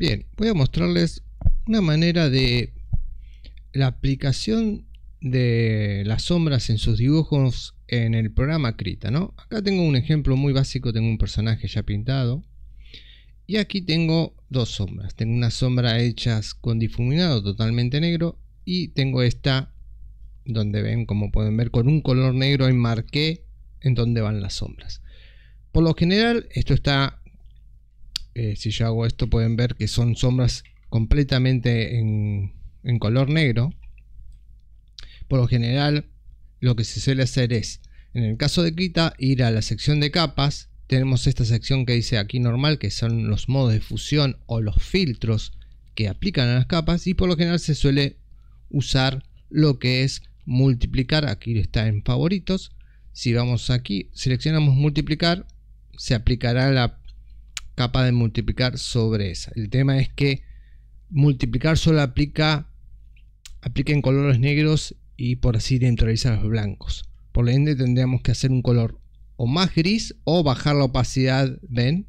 Bien, voy a mostrarles una manera de la aplicación de las sombras en sus dibujos en el programa Krita, ¿no? Acá tengo un ejemplo muy básico, tengo un personaje ya pintado y aquí tengo dos sombras. Tengo una sombra hecha con difuminado totalmente negro y tengo esta donde ven, como pueden ver, con un color negro marqué en donde van las sombras. Por lo general, esto está, eh, si yo hago esto pueden ver que son sombras completamente en, color negro. Por lo general, lo que se suele hacer es, en el caso de Krita, ir a la sección de capas. Tenemos esta sección que dice aquí normal, que son los modos de fusión o los filtros que aplican a las capas. Y por lo general se suele usar lo que es multiplicar. Aquí está en favoritos. Si vamos aquí, seleccionamos multiplicar, se aplicará la capa de multiplicar sobre esa. El tema es que multiplicar solo aplica, aplica en colores negros y por así neutralizar los blancos. Por lo ende tendríamos que hacer un color o más gris o bajar la opacidad, ven,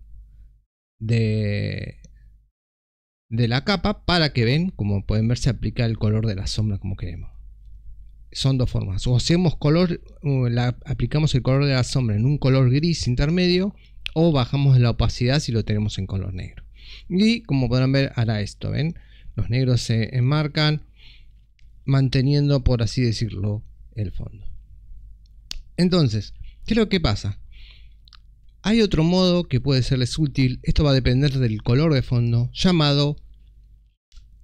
de, de la capa para que ven, como pueden ver, se aplica el color de la sombra como queremos. Son dos formas. O hacemos color, aplicamos el color de la sombra en un color gris intermedio o bajamos la opacidad si lo tenemos en color negro. Y como podrán ver, hará esto, ¿ven? Los negros se enmarcan manteniendo, por así decirlo, el fondo. Entonces, ¿qué es lo que pasa? Hay otro modo que puede serles útil, esto va a depender del color de fondo, llamado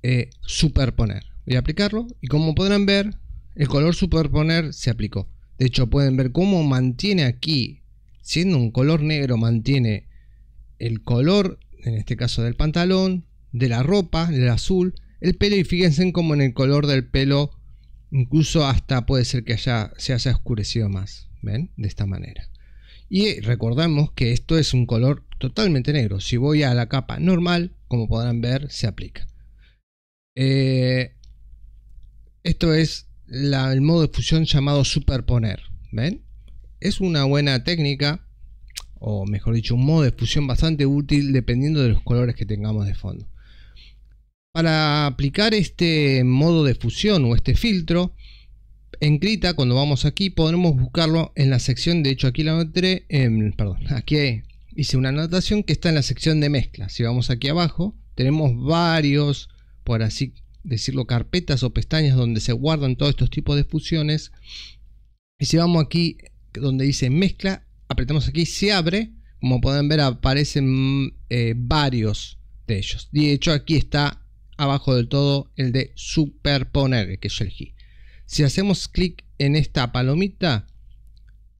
eh, superponer. Voy a aplicarlo y como podrán ver, el color superponer se aplicó. De hecho, pueden ver cómo mantiene aquí, siendo un color negro, mantiene el color, en este caso del pantalón, de la ropa, el azul, el pelo y fíjense como en el color del pelo incluso hasta puede ser que haya, se haya oscurecido más, ¿ven? De esta manera. Y recordamos que esto es un color totalmente negro. Si voy a la capa normal, como podrán ver, se aplica. Eh, esto es el modo de fusión llamado superponer, ¿ven? Es una buena técnica, o mejor dicho, un modo de fusión bastante útil dependiendo de los colores que tengamos de fondo. Para aplicar este modo de fusión o este filtro, en Krita, cuando vamos aquí, podremos buscarlo en la sección, de hecho aquí la anoté, perdón, aquí hice una anotación que está en la sección de mezcla. Si vamos aquí abajo, tenemos varios, por así decirlo, carpetas o pestañas donde se guardan todos estos tipos de fusiones. Y si vamos aquí donde dice mezcla, apretamos aquí, se abre. Como pueden ver, aparecen eh, varios de ellos. De hecho, aquí está abajo del todo el de superponer que yo elegí. Si hacemos clic en esta palomita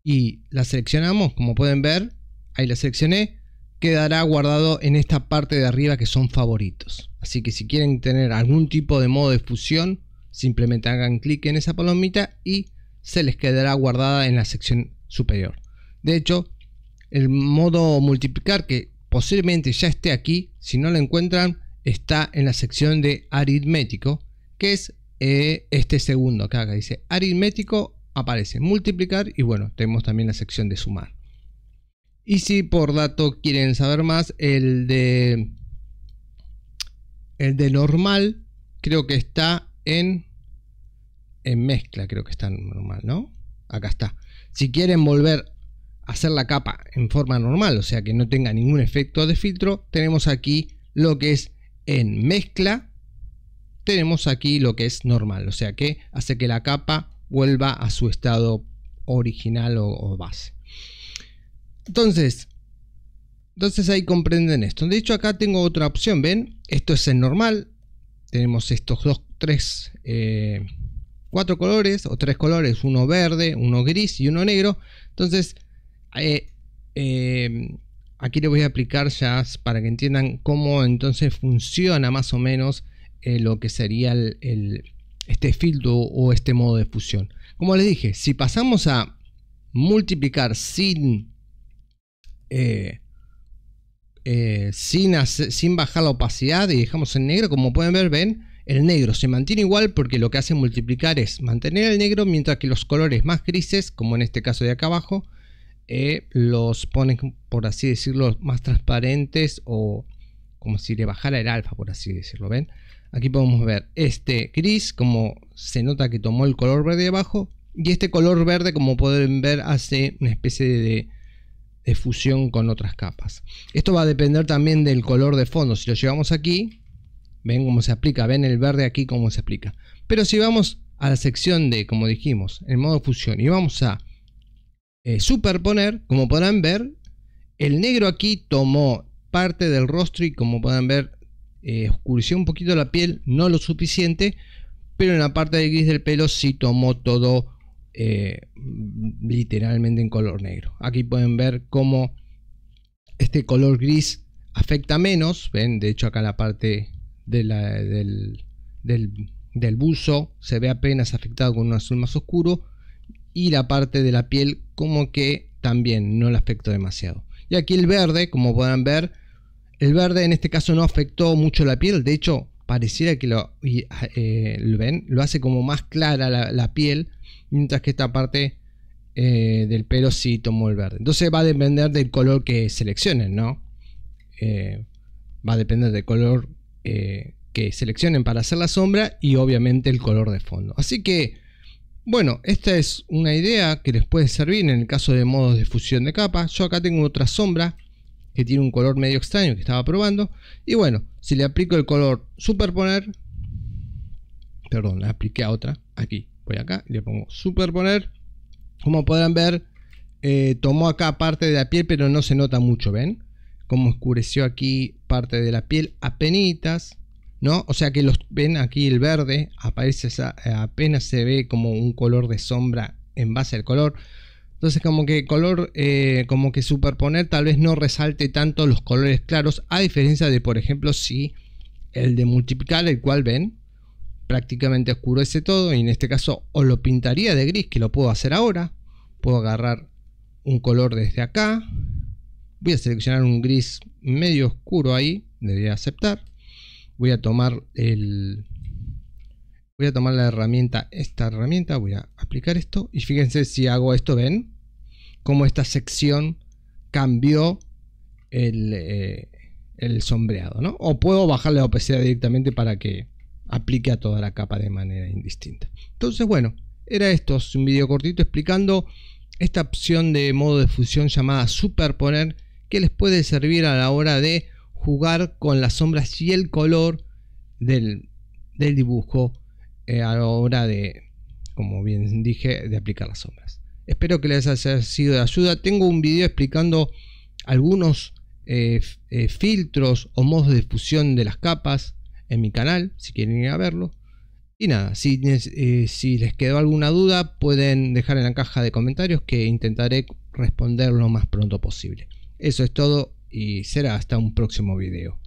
y la seleccionamos, como pueden ver, ahí la seleccioné, quedará guardado en esta parte de arriba que son favoritos. Así que si quieren tener algún tipo de modo de fusión, simplemente hagan clic en esa palomita y se les quedará guardada en la sección superior. De hecho, el modo multiplicar que posiblemente ya esté aquí, si no lo encuentran, está en la sección de aritmético, que es eh, este segundo acá, que dice aritmético, aparece multiplicar y bueno, tenemos también la sección de sumar. Y si por dato quieren saber más, el de el de normal creo que está en en mezcla, creo que está normal, ¿no? Acá está. Si quieren volver a hacer la capa en forma normal, o sea que no tenga ningún efecto de filtro, tenemos aquí lo que es en mezcla tenemos aquí lo que es normal, o sea que hace que la capa vuelva a su estado original o, base. Entonces, entonces ahí comprenden esto. De hecho acá tengo otra opción, ¿ven? Esto es en normal. Tenemos estos dos, tres, eh, cuatro colores o tres colores, uno verde, uno gris y uno negro. Entonces, eh, eh, aquí le voy a aplicar ya para que entiendan cómo entonces funciona más o menos eh, lo que sería el, este filtro o este modo de fusión. Como les dije, si pasamos a multiplicar sin, eh, sin bajar la opacidad y dejamos en negro, como pueden ver, ven, el negro se mantiene igual porque lo que hace multiplicar es mantener el negro mientras que los colores más grises, como en este caso de acá abajo, los ponen, por así decirlo, más transparentes o como si le bajara el alfa, por así decirlo, ¿ven? Aquí podemos ver este gris, como se nota que tomó el color verde abajo, y este color verde, como pueden ver, hace una especie de, de fusión con otras capas. Esto va a depender también del color de fondo. Si lo llevamos aquí, ven cómo se aplica, ven el verde aquí cómo se aplica. Pero si vamos a la sección de, como dijimos, en modo fusión y vamos a eh, superponer, como podrán ver, el negro aquí tomó parte del rostro y como pueden ver, eh, oscureció un poquito la piel, no lo suficiente, pero en la parte de gris del pelo sí tomó todo eh, literalmente en color negro. Aquí pueden ver cómo este color gris afecta menos, ven, de hecho acá la parte de la, del, del del buzo se ve apenas afectado con un azul más oscuro y la parte de la piel como que también no le afectó demasiado. Y aquí el verde, como pueden ver, el verde en este caso no afectó mucho la piel, de hecho pareciera que lo, eh, ¿lo ven, lo hace como más clara la, piel, mientras que esta parte eh, del pelo sí tomó el verde. Entonces va a depender del color que seleccionen, ¿no? Eh, va a depender del color que seleccionen para hacer la sombra y obviamente el color de fondo. Así que, bueno, esta es una idea que les puede servir en el caso de modos de fusión de capa. Yo acá tengo otra sombra que tiene un color medio extraño que estaba probando. Y bueno, si le aplico el color superponer, perdón, le apliqué a otra, aquí, voy acá, le pongo superponer. Como podrán ver, eh, tomó acá parte de la piel, pero no se nota mucho, ¿ven? Como oscureció aquí parte de la piel, apenitas. ¿no? O sea que los ven aquí el verde, aparece eh, apenas se ve como un color de sombra en base al color. Entonces como que color, eh, como que superponer tal vez no resalte tanto los colores claros, a diferencia de por ejemplo si el de multiplicar, el cual ven, prácticamente oscurece todo y en este caso o lo pintaría de gris, que lo puedo hacer ahora. Puedo agarrar un color desde acá. Voy a seleccionar un gris medio oscuro ahí, debería aceptar. Voy a tomar el voy a tomar la herramienta esta herramienta voy a aplicar esto. Y fíjense si hago esto ven cómo esta sección cambió el, eh, el sombreado ¿no? o puedo bajarle la opacidad directamente para que aplique a toda la capa de manera indistinta. Entonces bueno era esto es un video cortito explicando esta opción de modo de fusión llamada superponer que les puede servir a la hora de jugar con las sombras y el color del, dibujo eh, a la hora de, como bien dije, de aplicar las sombras. Espero que les haya sido de ayuda. Tengo un video explicando algunos eh, eh, filtros o modos de fusión de las capas en mi canal, si quieren ir a verlo. Y nada, si, si les quedó alguna duda, pueden dejar en la caja de comentarios que intentaré responder lo más pronto posible. Eso es todo y será hasta un próximo video.